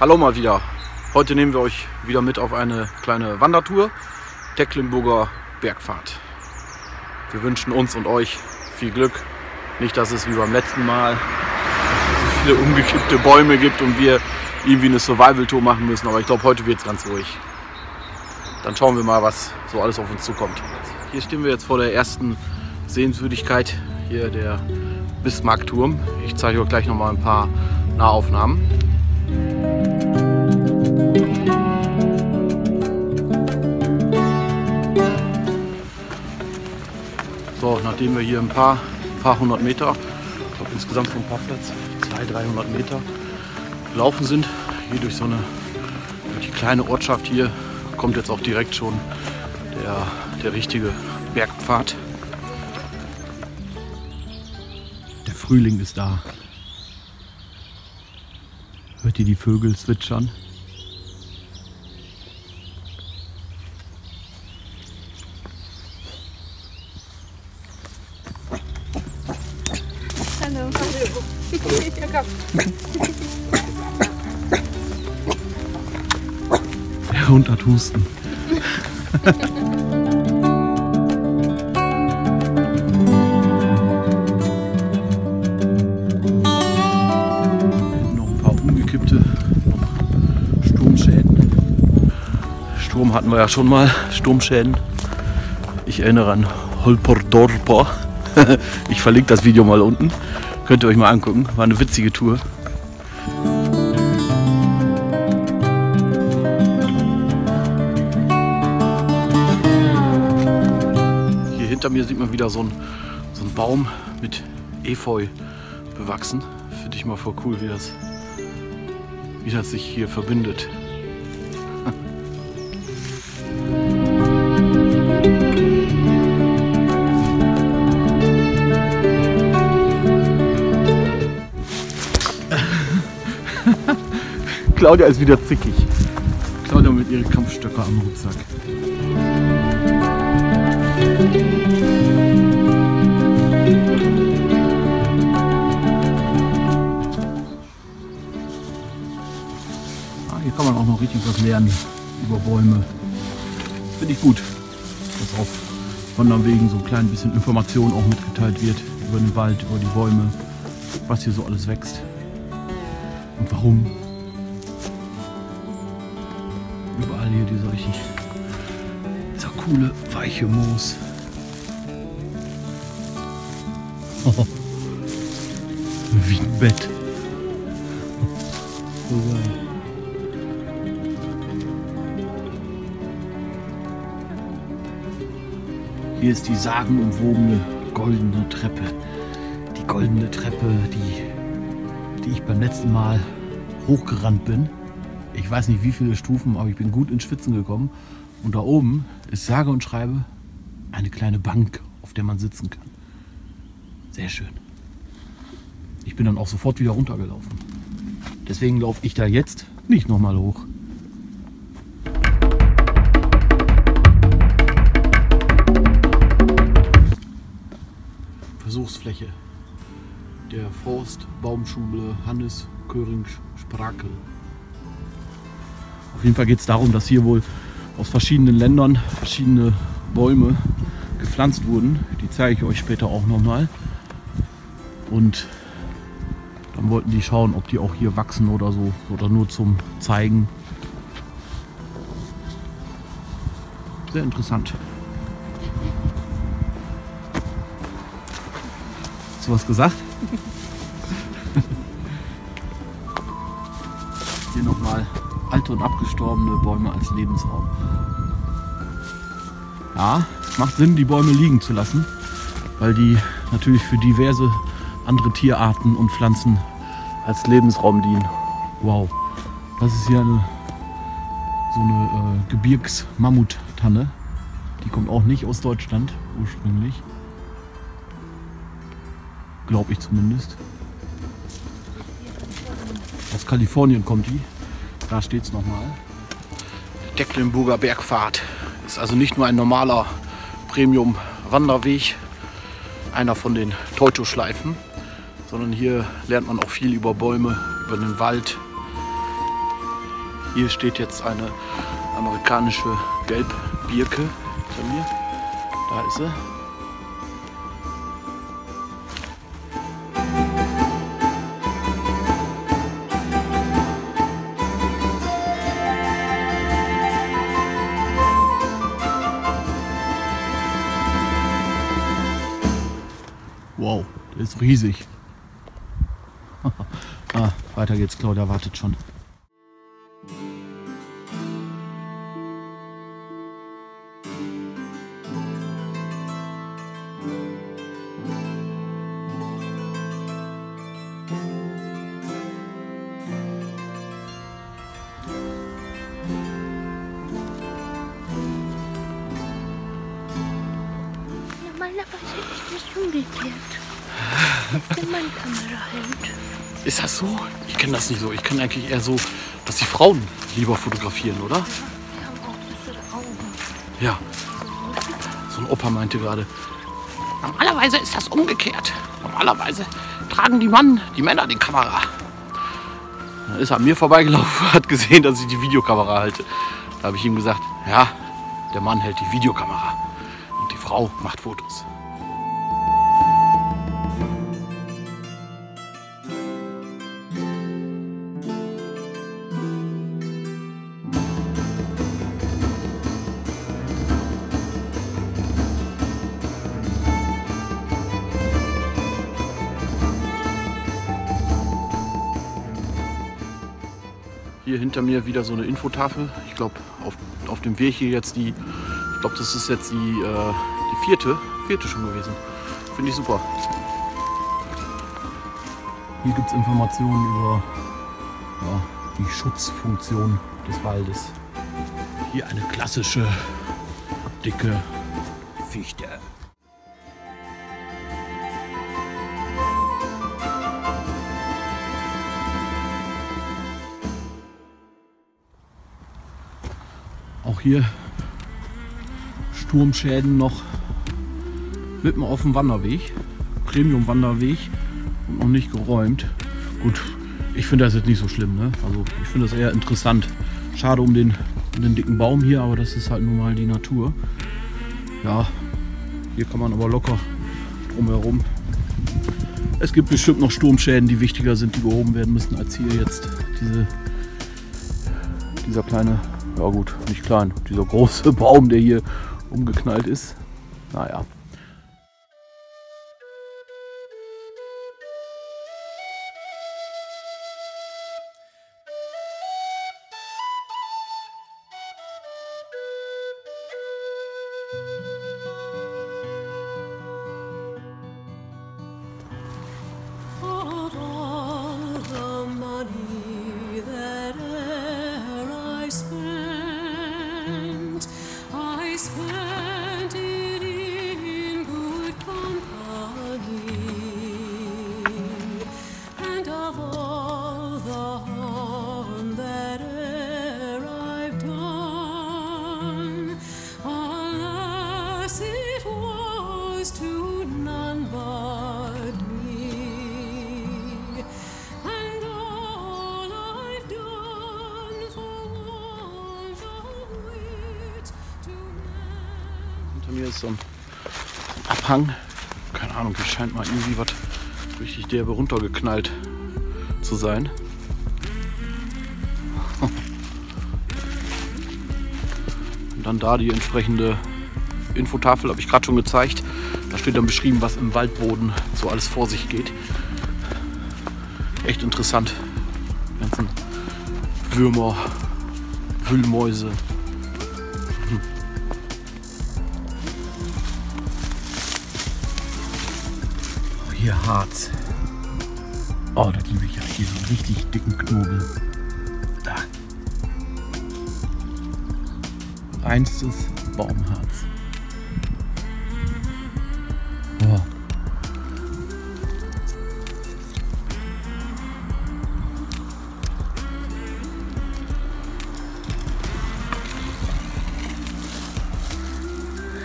Hallo mal wieder. Heute nehmen wir euch wieder mit auf eine kleine Wandertour. Tecklenburger Bergfahrt. Wir wünschen uns und euch viel Glück. Nicht, dass es wie beim letzten Mal so viele umgekippte Bäume gibt und wir irgendwie eine Survival-Tour machen müssen. Aber ich glaube, heute wird es ganz ruhig. Dann schauen wir mal, was so alles auf uns zukommt. Hier stehen wir jetzt vor der ersten Sehenswürdigkeit. Hier der Bismarckturm. Ich zeige euch gleich noch mal ein paar Nahaufnahmen. So, nachdem wir hier ein paar, paar hundert Meter, ich glaube insgesamt vom Parkplatz 200, 300 Meter gelaufen sind, hier durch so eine durch die kleine Ortschaft hier, kommt jetzt auch direkt schon der, der richtige Bergpfad. Der Frühling ist da. Hört ihr die Vögel zwitschern? Hatten wir ja schon mal, Sturmschäden. Ich erinnere an Holperdorper. Ich verlinke das Video mal unten. Könnt ihr euch mal angucken. War eine witzige Tour. Hier hinter mir sieht man wieder so einen, so einen Baum mit Efeu bewachsen. Finde ich mal voll cool, wie das, wie das sich hier verbindet. Claudia ist wieder zickig. Claudia mit ihren Kampfstöcker am Rucksack. Ah, hier kann man auch noch richtig was lernen über Bäume. Finde ich gut, dass auf Wanderwegen so ein klein bisschen Information auch mitgeteilt wird über den Wald, über die Bäume, was hier so alles wächst und warum. Überall hier dieser richtig, dieser coole, weiche Moos. Wie ein Bett. So geil. Hier ist die sagenumwobene goldene Treppe. Die goldene Treppe, die, die ich beim letzten Mal hochgerannt bin. Ich weiß nicht wie viele Stufen, aber ich bin gut ins Schwitzen gekommen. Und da oben ist sage und schreibe eine kleine Bank, auf der man sitzen kann. Sehr schön. Ich bin dann auch sofort wieder runtergelaufen. Deswegen laufe ich da jetzt nicht nochmal hoch. Versuchsfläche der Forstbaumschule Hannes Köring Sprakel. Auf jeden Fall geht es darum, dass hier wohl aus verschiedenen Ländern verschiedene Bäume gepflanzt wurden. Die zeige ich euch später auch nochmal. Und dann wollten die schauen, ob die auch hier wachsen oder so. Oder nur zum Zeigen. Sehr interessant. Hast du was gesagt? alte und abgestorbene Bäume als Lebensraum. Ja, macht Sinn, die Bäume liegen zu lassen, weil die natürlich für diverse andere Tierarten und Pflanzen als Lebensraum dienen. Wow, das ist hier eine, so eine äh, Gebirgsmammuttanne. Die kommt auch nicht aus Deutschland ursprünglich. Glaube ich zumindest. Aus Kalifornien kommt die. Da steht es nochmal. Decklenburger Bergfahrt ist also nicht nur ein normaler Premium-Wanderweg, einer von den Teutoschleifen, sondern hier lernt man auch viel über Bäume, über den Wald. Hier steht jetzt eine amerikanische Gelbbirke hinter mir. Da ist sie. Ist riesig. ah, weiter geht's, Claudia wartet schon. Nicht so. Ich kenne eigentlich eher so, dass die Frauen lieber fotografieren, oder? Ja. So ein Opa meinte gerade. Normalerweise ist das umgekehrt. Normalerweise tragen die Mann, die Männer die Kamera. Dann ist er an mir vorbeigelaufen, hat gesehen, dass ich die Videokamera halte. Da habe ich ihm gesagt, ja, der Mann hält die Videokamera und die Frau macht Fotos. Hier hinter mir wieder so eine Infotafel. Ich glaube, auf, auf dem Weg hier jetzt die, ich glaube, das ist jetzt die, äh, die vierte, vierte schon gewesen. Finde ich super. Hier gibt es Informationen über ja, die Schutzfunktion des Waldes. Hier eine klassische, dicke hier Sturmschäden noch mitten auf dem Wanderweg. Premium-Wanderweg und noch nicht geräumt. Gut, ich finde das jetzt nicht so schlimm. Ne? Also ich finde das eher interessant. Schade um den, um den dicken Baum hier, aber das ist halt nun mal die Natur. Ja, hier kann man aber locker drumherum. Es gibt bestimmt noch Sturmschäden, die wichtiger sind, die behoben werden müssen, als hier jetzt diese, dieser kleine ja gut, nicht klein. Dieser große Baum, der hier umgeknallt ist. Naja. Ist so ein Abhang. Keine Ahnung, hier scheint mal irgendwie was richtig derbe runtergeknallt zu sein. Und dann da die entsprechende Infotafel, habe ich gerade schon gezeigt. Da steht dann beschrieben, was im Waldboden so alles vor sich geht. Echt interessant. Die ganzen Würmer, Wühlmäuse. Hier Harz. Oh, das liebe ich ja. Hier so einen richtig dicken Knobel. Da. Reinstes Baumharz. Oh.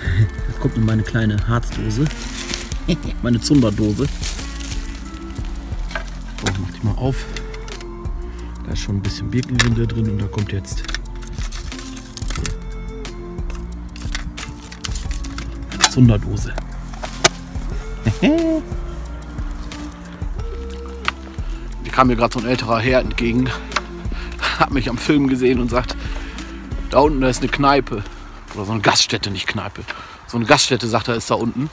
Jetzt kommt nun meine kleine Harzdose. meine Zumberdose. So, mach die mal auf. Da ist schon ein bisschen Birkenrinde drin und da kommt jetzt Zunderdose. Mir kam mir gerade so ein älterer Herr entgegen, hat mich am Film gesehen und sagt, da unten da ist eine Kneipe. Oder so eine Gaststätte, nicht Kneipe. So eine Gaststätte, sagt er, ist da unten.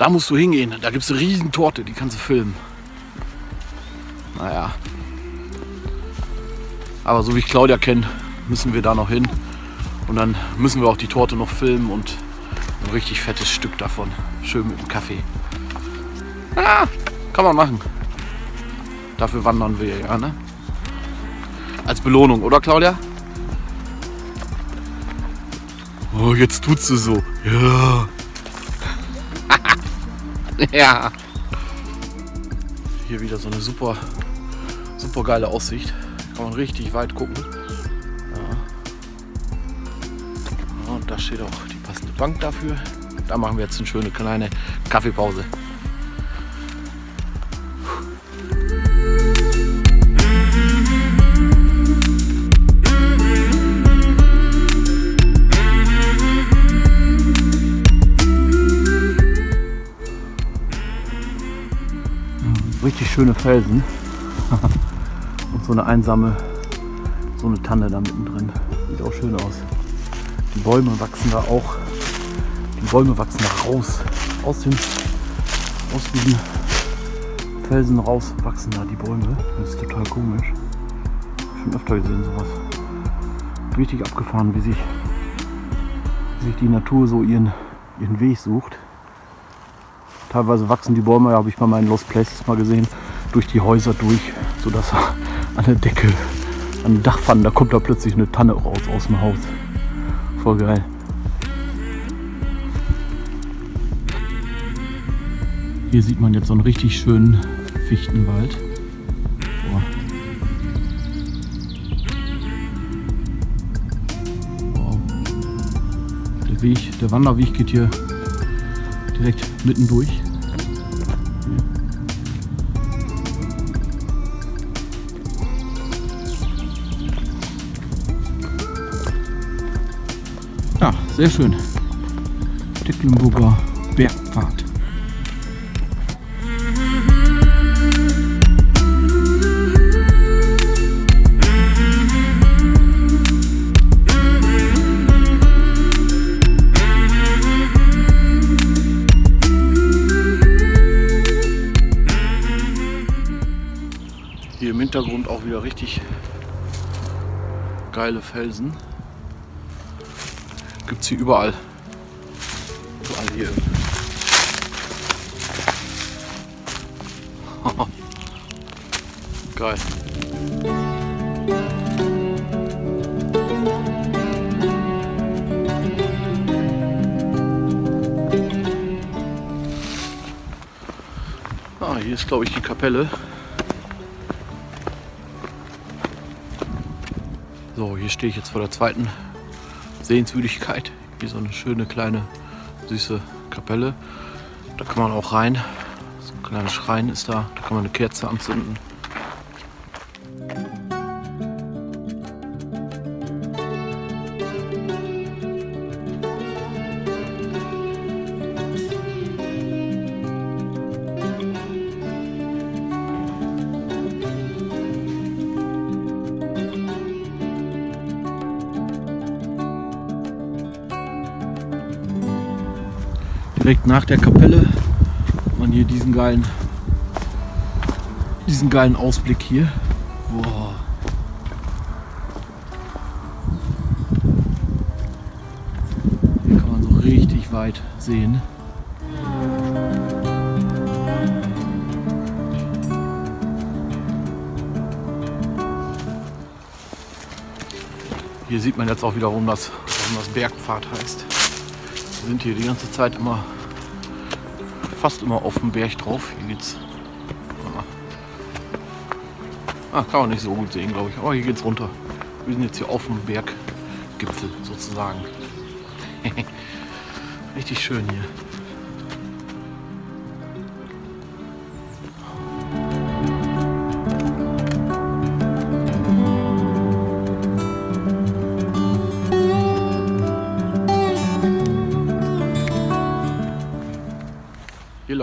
Da musst du hingehen. Da gibt es eine riesen Torte, die kannst du filmen. Naja. Aber so wie ich Claudia kenne, müssen wir da noch hin. Und dann müssen wir auch die Torte noch filmen und ein richtig fettes Stück davon. Schön mit dem Kaffee. Ja, kann man machen. Dafür wandern wir ja, ne? Als Belohnung, oder Claudia? Oh, jetzt tut sie so. Ja. ja. Hier wieder so eine super, super geile Aussicht. Kann man richtig weit gucken. Ja. Und da steht auch die passende Bank dafür. Da machen wir jetzt eine schöne kleine Kaffeepause. Richtig schöne Felsen. Und so eine einsame, so eine Tanne da mittendrin. Sieht auch schön aus. Die Bäume wachsen da auch. Die Bäume wachsen da raus. Aus, den, aus diesen Felsen raus wachsen da die Bäume. Das ist total komisch. Schon öfter gesehen sowas. Richtig abgefahren, wie sich, wie sich die Natur so ihren, ihren Weg sucht. Teilweise wachsen die Bäume, habe ich bei meinen Lost Places mal gesehen, durch die Häuser durch, sodass an der Decke, an den Dachpfannen, da kommt da plötzlich eine Tanne raus aus dem Haus. Voll geil. Hier sieht man jetzt so einen richtig schönen Fichtenwald. Weg, der Wanderweg geht hier direkt mittendurch. Ja, sehr schön. Tecklenburger Bergpfad. Hintergrund auch wieder richtig geile Felsen. Gibt es hier überall. Überall hier. Geil. Ah, hier ist glaube ich die Kapelle. Hier stehe ich jetzt vor der zweiten Sehenswürdigkeit. Hier so eine schöne kleine süße Kapelle. Da kann man auch rein. So ein kleiner Schrein ist da. Da kann man eine Kerze anzünden. Direkt nach der Kapelle hat man hier diesen geilen, diesen geilen Ausblick hier. Boah. Hier kann man so richtig weit sehen. Hier sieht man jetzt auch wiederum, dass, warum das Bergpfad heißt. Wir sind hier die ganze Zeit immer, fast immer auf dem Berg drauf. Hier geht's. Ah, kann man nicht so gut sehen, glaube ich. Aber hier geht's runter. Wir sind jetzt hier auf dem Berggipfel sozusagen. Richtig schön hier.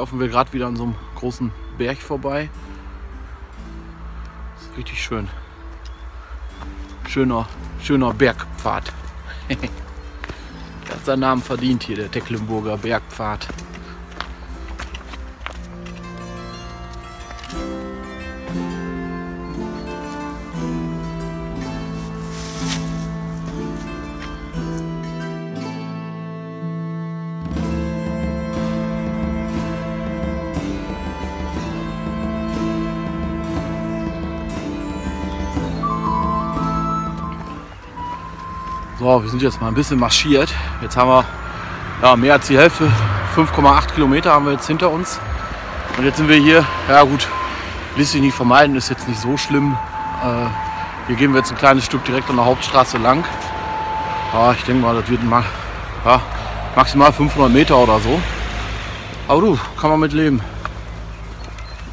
Laufen wir gerade wieder an so einem großen Berg vorbei. Richtig schön. Schöner, schöner Bergpfad. Der hat seinen Namen verdient hier, der Tecklenburger Bergpfad. So, wir sind jetzt mal ein bisschen marschiert. Jetzt haben wir ja, mehr als die Hälfte, 5,8 Kilometer haben wir jetzt hinter uns. Und jetzt sind wir hier, ja gut, ließ sich nicht vermeiden, ist jetzt nicht so schlimm. Äh, hier gehen wir jetzt ein kleines Stück direkt an der Hauptstraße lang. Ja, ich denke mal, das wird mal, ja, maximal 500 Meter oder so. Aber du, kann man mit leben.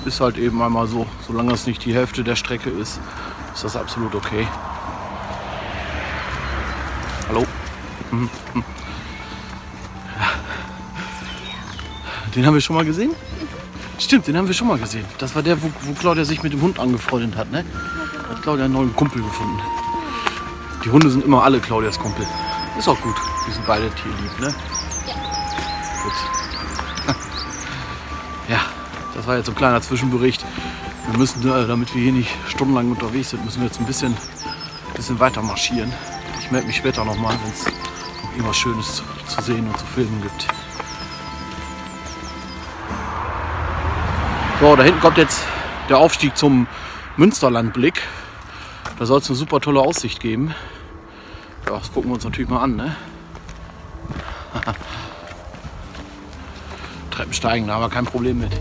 Ist halt eben einmal so. Solange es nicht die Hälfte der Strecke ist, ist das absolut okay. Hallo? Mhm. Mhm. Den haben wir schon mal gesehen? Stimmt, den haben wir schon mal gesehen. Das war der, wo, wo Claudia sich mit dem Hund angefreundet hat, ne? Hat Claudia einen neuen Kumpel gefunden. Die Hunde sind immer alle Claudias Kumpel. Ist auch gut. Die sind beide tierlieb, ne? Ja. Gut. Ja, das war jetzt ein kleiner Zwischenbericht. Wir müssen, äh, damit wir hier nicht stundenlang unterwegs sind, müssen wir jetzt ein bisschen, bisschen weiter marschieren. Ich melde mich später nochmal, wenn es irgendwas Schönes zu, zu sehen und zu filmen gibt. So, da hinten kommt jetzt der Aufstieg zum Münsterlandblick. Da soll es eine super tolle Aussicht geben. Ja, das gucken wir uns natürlich mal an. Ne? Treppensteigen, da haben wir kein Problem mit.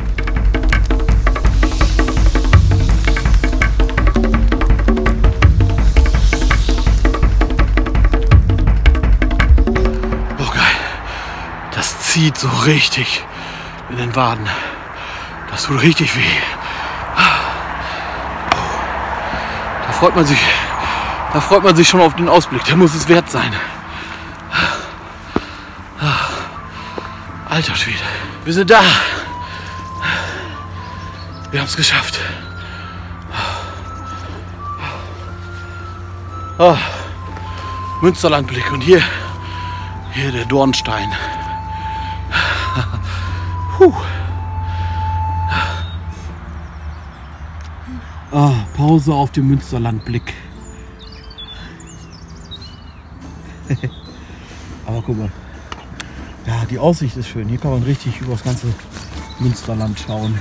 Zieht so richtig in den Waden. Das tut richtig weh. Da freut man sich, da freut man sich schon auf den Ausblick. Der muss es wert sein. Alter Schwede. Wir sind da. Wir haben es geschafft. Ah, Münsterlandblick und hier, hier der Dornstein. Ah, Pause auf dem Münsterlandblick. Aber guck mal. Ja, die Aussicht ist schön. Hier kann man richtig über das ganze Münsterland schauen.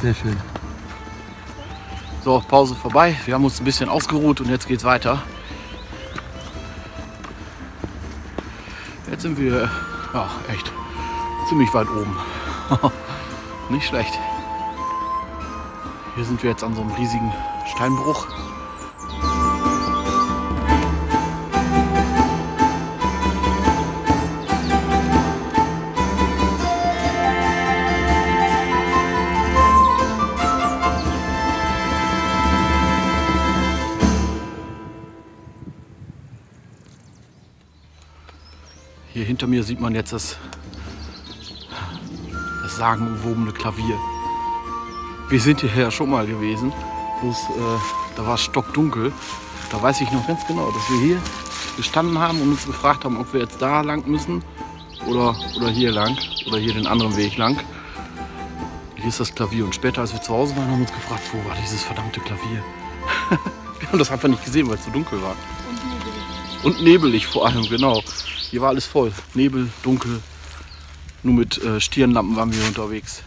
Sehr schön. So, Pause vorbei. Wir haben uns ein bisschen ausgeruht und jetzt geht's weiter. Jetzt sind wir ja, echt ziemlich weit oben. Nicht schlecht. Hier sind wir jetzt an so einem riesigen Steinbruch. Hier hinter mir sieht man jetzt das, das sagenumwobene Klavier. Wir sind hierher schon mal gewesen. Äh, da war es stockdunkel. Da weiß ich noch ganz genau, dass wir hier gestanden haben und uns gefragt haben, ob wir jetzt da lang müssen oder, oder hier lang oder hier den anderen Weg lang. Hier ist das Klavier und später, als wir zu Hause waren, haben wir uns gefragt, wo war dieses verdammte Klavier? wir haben das einfach nicht gesehen, weil es so dunkel war. Und nebelig. Und nebelig vor allem, genau. Hier war alles voll. Nebel, dunkel. Nur mit äh, Stirnlampen waren wir unterwegs.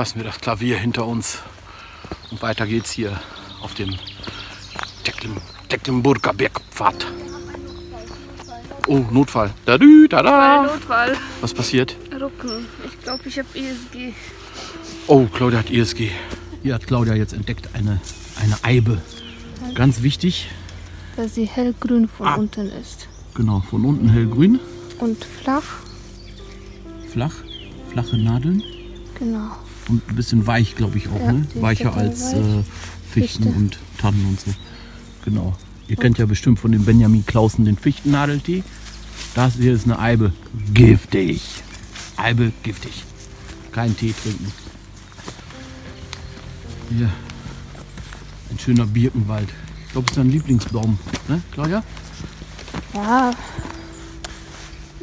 Lassen wir das Klavier hinter uns und weiter geht's hier auf dem Tecklen, Tecklenburger Bergpfad. Oh, Notfall. Da, dü, da, da. Notfall. Was passiert? Rucken. Ich glaube, ich habe ESG. Oh, Claudia hat ESG. Hier hat Claudia jetzt entdeckt eine, eine Eibe. Ganz wichtig. Dass sie hellgrün von Ah. unten ist. Genau, von unten hellgrün. Und flach, Flach, flache Nadeln genau. Und ein bisschen weich, glaube ich auch, Ja, ne? Weicher als weich. äh, Fichten Fichte. und Tannen und so. Genau. Ihr kennt ja bestimmt von dem Benjamin Clausen den Fichtennadeltee. Das hier ist eine Eibe. Giftig. Eibe giftig. Kein Tee trinken. Hier. Ein schöner Birkenwald. Ich glaube, es ist dein Lieblingsbaum, ne, Claudia? Ja.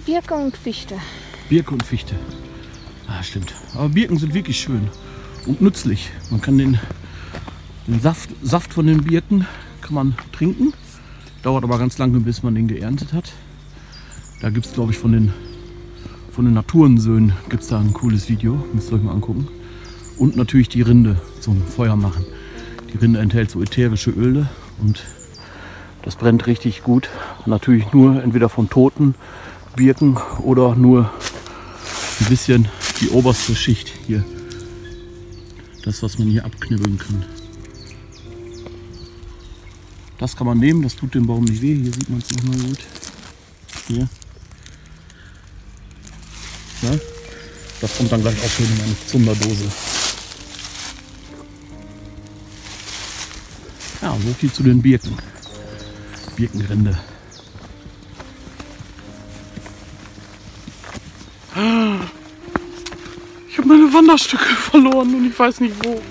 Birke und Fichte. Birke und Fichte. Ah, stimmt. Aber Birken sind wirklich schön und nützlich. Man kann den, den Saft, Saft von den Birken kann man trinken. Dauert aber ganz lange, bis man den geerntet hat. Da gibt es, glaube ich, von den, von den Naturensöhnen gibt es da ein cooles Video. Müsst ihr euch mal angucken. Und natürlich die Rinde zum Feuer machen. Die Rinde enthält so ätherische Öle und das brennt richtig gut. Natürlich nur entweder von toten Birken oder nur ein bisschen die oberste Schicht hier. Das, was man hier abknibbeln kann. Das kann man nehmen, das tut dem Baum nicht weh. Hier sieht man es nochmal gut. Hier. Ja, das kommt dann gleich auch schön in meine Zunderdose. Ja, so viel zu den Birken. Birkenrinde. Wanderstücke verloren und ich weiß nicht wo.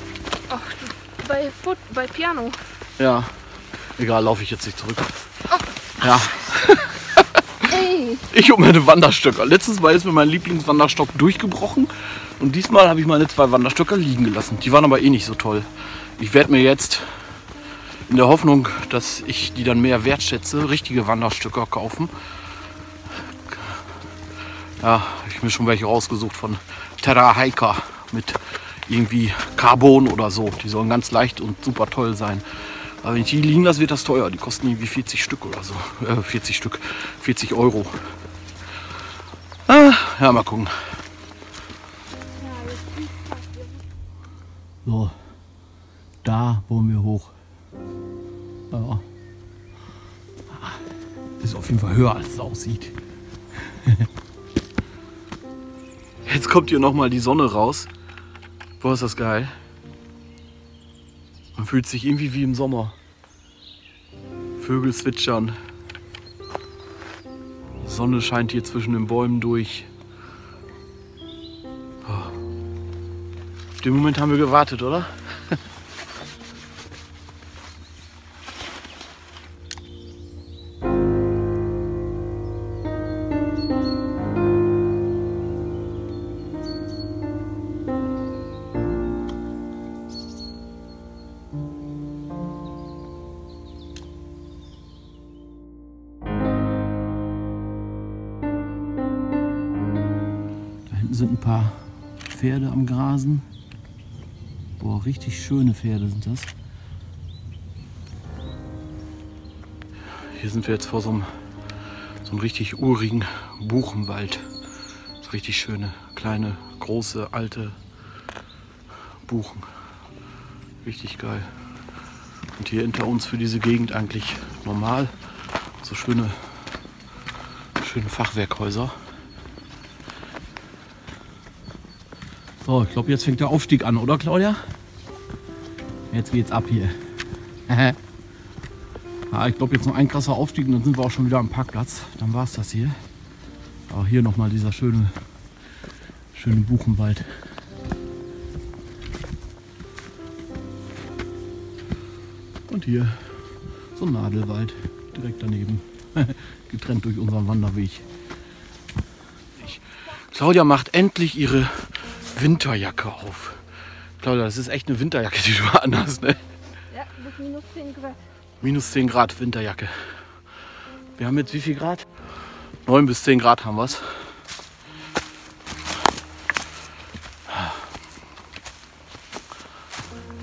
Ach, du, bei, Foot, bei Piano. Ja, egal, laufe ich jetzt nicht zurück. Ja, Ey, ich und meine Wanderstöcker. Letztes Mal ist mir mein Lieblingswanderstock durchgebrochen und diesmal habe ich meine zwei Wanderstöcker liegen gelassen. Die waren aber eh nicht so toll. Ich werde mir jetzt in der Hoffnung, dass ich die dann mehr wertschätze, richtige Wanderstöcker kaufen. Ja, ich mir schon welche rausgesucht von Terra Hiker mit irgendwie Carbon oder so. Die sollen ganz leicht und super toll sein. Aber wenn ich die liegen lasse, wird das teuer. Die kosten irgendwie 40 Stück oder so. Äh, 40 Stück, 40 Euro. Ah, ja, mal gucken. So, da wollen wir hoch. Ja. Ist auf jeden Fall höher, als es aussieht. Jetzt kommt hier nochmal die Sonne raus. Boah, ist das geil. Man fühlt sich irgendwie wie im Sommer. Vögel zwitschern. Sonne scheint hier zwischen den Bäumen durch. Auf den Moment haben wir gewartet, oder? Sind ein paar Pferde am Grasen. Boah, richtig schöne Pferde sind das. Hier sind wir jetzt vor so einem, so einem richtig urigen Buchenwald. So richtig schöne, kleine, große, alte Buchen. Richtig geil. Und hier hinter uns für diese Gegend eigentlich normal. So schöne, schöne Fachwerkhäuser. So, ich glaube, jetzt fängt der Aufstieg an, oder Claudia? Jetzt geht's ab hier. ja, ich glaube, jetzt noch ein krasser Aufstieg und dann sind wir auch schon wieder am Parkplatz. Dann war es das hier. Aber hier nochmal dieser schöne, schöne Buchenwald. Und hier so ein Nadelwald direkt daneben. Getrennt durch unseren Wanderweg. Claudia macht endlich ihre Winterjacke auf. Claudia, das ist echt eine Winterjacke, die du anhast, ne? ja, bis minus 10 Grad. Minus 10 Grad Winterjacke. Wir haben jetzt wie viel Grad? 9 bis 10 Grad haben wir es.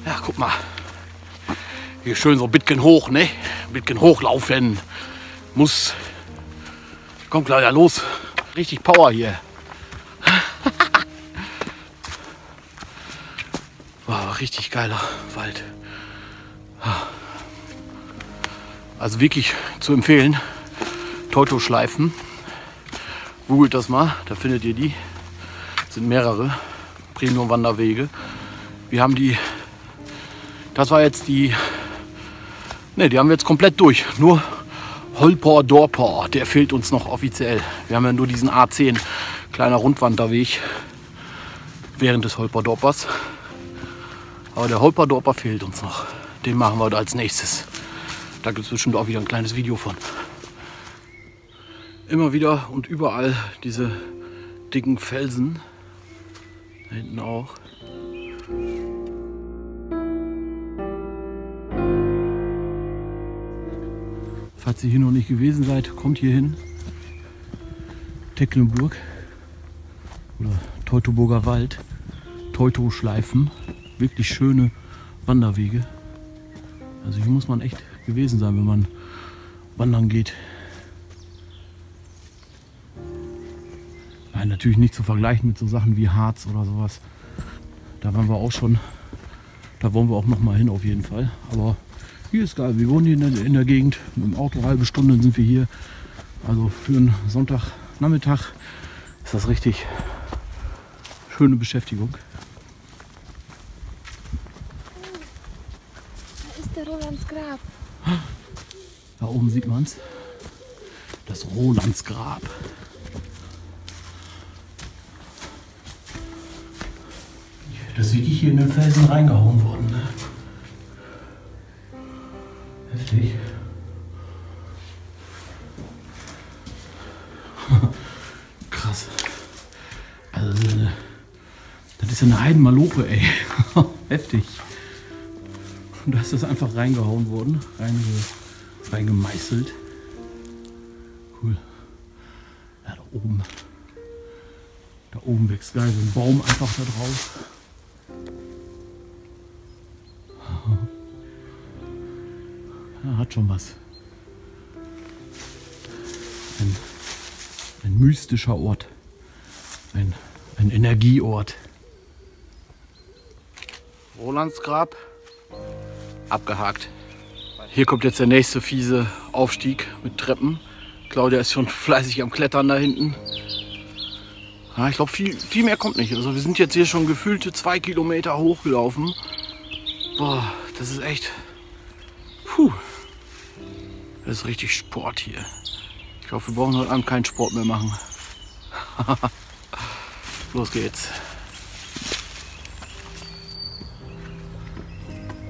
Ja, guck mal. Hier schön so ein bisschen hoch, ne? Ein bisschen hochlaufen. Muss. Komm, Claudia, los. Richtig Power hier. Richtig geiler Wald. Also wirklich zu empfehlen. Toto-Schleifen. Googelt das mal, da findet ihr die. Das sind mehrere Premium-Wanderwege. Wir haben die, das war jetzt die, ne, die haben wir jetzt komplett durch. Nur Holper Dorper, der fehlt uns noch offiziell. Wir haben ja nur diesen A10, kleiner Rundwanderweg während des Holper Dorpers. Aber der Holper Dorper fehlt uns noch. Den machen wir als nächstes. Da gibt es bestimmt auch wieder ein kleines Video von. Immer wieder und überall diese dicken Felsen. Da hinten auch. Falls ihr hier noch nicht gewesen seid, kommt hier hin. Tecklenburg oder Teutoburger Wald. Teutoschleifen. Wirklich schöne Wanderwege. Also hier muss man echt gewesen sein, wenn man wandern geht. Nein, natürlich nicht zu vergleichen mit so Sachen wie Harz oder sowas. Da waren wir auch schon. Da wollen wir auch noch mal hin auf jeden Fall. Aber hier ist geil. Wir wohnen hier in der, in der Gegend. Mit dem Auto eine halbe Stunde sind wir hier. Also für einen Sonntagnachmittag ist das richtig schöne Beschäftigung. Da ist der Rolands Grab. Da oben sieht man es. Das Rolandsgrab. Das ist wirklich hier in den Felsen reingehauen worden. Ne? Heftig. Krass. Also das ist, ist eine Heidenmalope, ey. Heftig. Und da ist das einfach reingehauen worden, reinge, reingemeißelt. Cool. Ja, da oben. Da oben wächst geil so ein Baum einfach da drauf. Ja, hat schon was. Ein, ein mystischer Ort. Ein, ein Energieort. Rolandsgrab abgehakt. Hier kommt jetzt der nächste fiese Aufstieg mit Treppen. Claudia ist schon fleißig am Klettern da hinten. Ja, ich glaube, viel, viel mehr kommt nicht. Also wir sind jetzt hier schon gefühlte zwei Kilometer hochgelaufen. Boah, das ist echt. Puh. Das ist richtig Sport hier. Ich glaube, wir brauchen heute Abend keinen Sport mehr machen. Los geht's.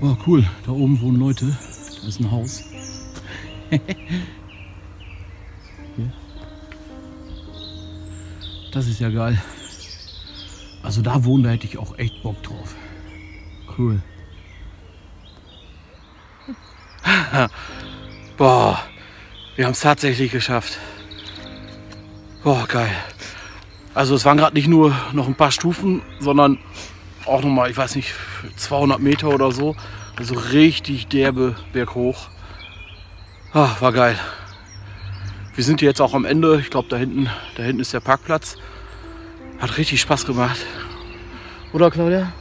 Boah, cool. Da oben wohnen Leute. Da ist ein Haus. Das ist ja geil. Also da wohnen, da hätte ich auch echt Bock drauf. Cool. Boah, wir haben es tatsächlich geschafft. Boah, geil. Also es waren gerade nicht nur noch ein paar Stufen, sondern auch noch mal, ich weiß nicht, 200 Meter oder so. Also richtig derbe berghoch. Ah, war geil. Wir sind hier jetzt auch am Ende. Ich glaube, da hinten, da hinten ist der Parkplatz. Hat richtig Spaß gemacht. Oder Claudia?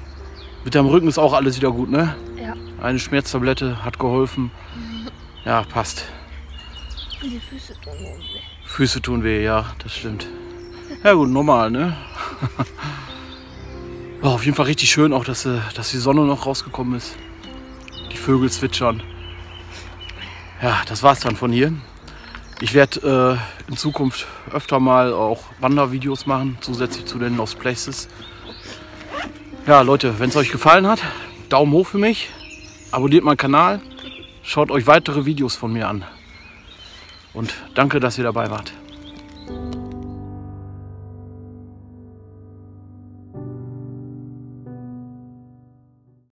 Mit deinem Rücken ist auch alles wieder gut, ne? Ja. Eine Schmerztablette hat geholfen. Ja, passt. Die Füße tun weh. Füße tun weh, ja, das stimmt. Ja gut, normal, ne? Ja, auf jeden Fall richtig schön auch, dass, äh, dass die Sonne noch rausgekommen ist. Die Vögel zwitschern. Ja, das war's dann von hier. Ich werde äh, in Zukunft öfter mal auch Wandervideos machen, zusätzlich zu den Lost Places. Ja, Leute, wenn es euch gefallen hat, Daumen hoch für mich. Abonniert meinen Kanal. Schaut euch weitere Videos von mir an. Und danke, dass ihr dabei wart.